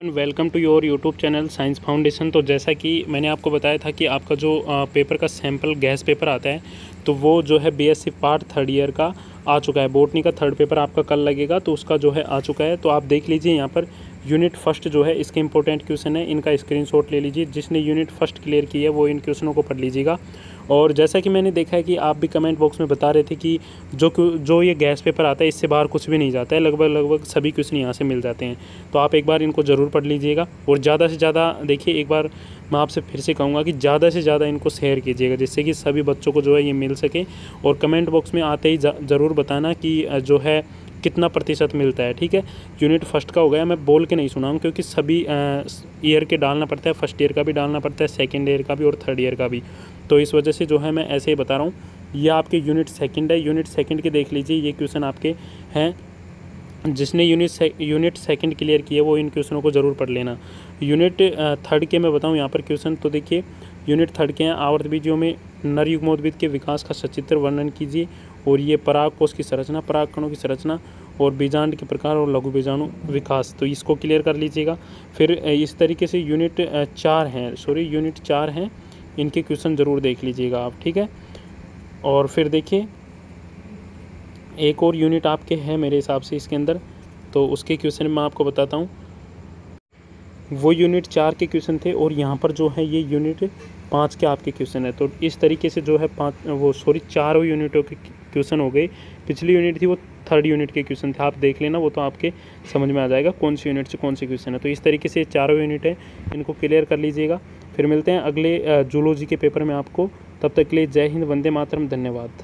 Welcome to your YouTube channel science foundation तो जैसा कि मैंने आपको बताया था कि आपका जो पेपर का सैंपल गैस पेपर आता है तो वो जो है बीएससी पार्ट थर्ड ईयर का आ चुका है। बोटनी का थर्ड पेपर आपका कल लगेगा तो उसका जो है आ चुका है। तो आप देख लीजिए यहाँ पर यूनिट फ़र्स्ट जो है, इसके इंपॉर्टेंट क्वेश्चन है, इनका स्क्रीनशॉट ले लीजिए। जिसने यूनिट फ़र्स्ट क्लियर की है, वो इन क्वेश्चनों को पढ़ लीजिएगा। और जैसा कि मैंने देखा है कि आप भी कमेंट बॉक्स में बता रहे थे कि जो जो ये गैस पेपर आता है, इससे बाहर कुछ भी नहीं जाता है। लगभग लगभग सभी क्वेश्चन यहाँ से मिल जाते हैं। तो आप एक बार इनको ज़रूर पढ़ लीजिएगा और ज़्यादा से ज़्यादा देखिए, एक बार मैं आपसे फिर से कहूँगा कि ज़्यादा से ज़्यादा इनको शेयर कीजिएगा, जिससे कि सभी बच्चों को जो है ये मिल सके। और कमेंट बॉक्स में आते ही ज़रूर बताना कि जो है कितना प्रतिशत मिलता है ठीक है? यूनिट फ़र्स्ट का हो गया मैं बोल के नहीं सुनाऊँ क्योंकि सभी ईयर के डालना पड़ता है फ़र्स्ट ईयर का भी डालना पड़ता है सेकेंड ईयर का भी और थर्ड ईयर का भी। तो इस वजह से जो है मैं ऐसे ही बता रहा हूँ ये आपके यूनिट सेकंड है। यूनिट सेकंड के देख लीजिए ये क्वेश्चन आपके हैं। जिसने यूनिट से, यूनिट सेकंड क्लियर किया वो इन क्वेश्चनों को ज़रूर पढ़ लेना। यूनिट थर्ड के मैं बताऊँ यहाँ पर क्वेश्चन तो देखिए यूनिट थर्ड के हैं आवर्त बीजियों में नर के विकास का सचित्र वर्णन कीजिए और ये पराग कोष की संरचना पराग कणों की संरचना और बीजांड के प्रकार और लघु बीजाणु विकास। तो इसको क्लियर कर लीजिएगा। फिर इस तरीके से यूनिट चार हैं। सॉरी यूनिट चार हैं। इनके क्वेश्चन ज़रूर देख लीजिएगा आप, ठीक है? और फिर देखिए, एक और यूनिट आपके हैं मेरे हिसाब से इसके अंदर। तो उसके क्वेश्चन मैं आपको बताता हूँ। वो यूनिट चार के क्वेश्चन थे और यहाँ पर जो है ये यूनिट पाँच के आपके क्वेश्चन है। तो इस तरीके से जो है पाँच, वो सॉरी चारों यूनिटों के क्वेश्चन हो गए। पिछली यूनिट थी वो थर्ड यूनिट के क्वेश्चन थे। आप देख लेना, वो तो आपके समझ में आ जाएगा कौन सी यूनिट से कौन से क्वेश्चन है। तो इस तरीके से चारों यूनिट है, इनको क्लियर कर लीजिएगा। फिर मिलते हैं अगले जूलॉजी के पेपर में आपको। तब तक के लिए जय हिंद, वंदे मातरम, धन्यवाद।